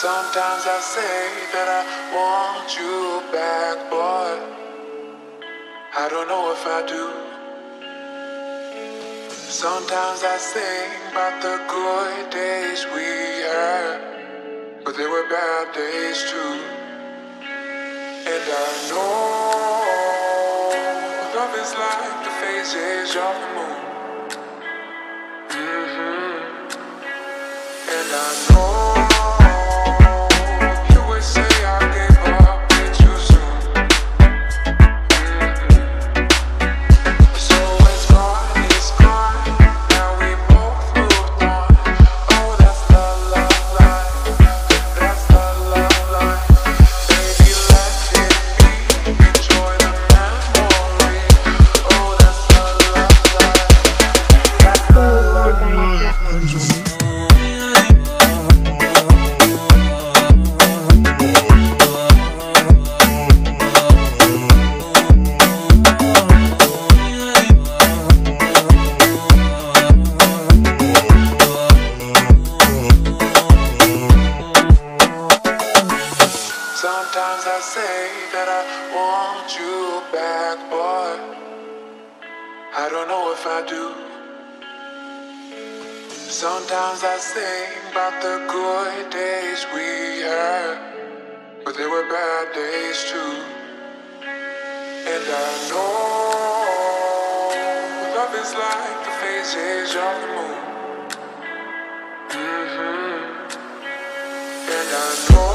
Sometimes I say that I want you back, boy. I don't know if I do. Sometimes I sing about the good days we had, but there were bad days too. And I know love is like the phases of the moon. hmm And I know Sometimes I say that I want you back, boy. I don't know if I do. Sometimes I think about the good days we had, but there were bad days too. And I know love is like the phases of the moon. Mm-hmm. And I know.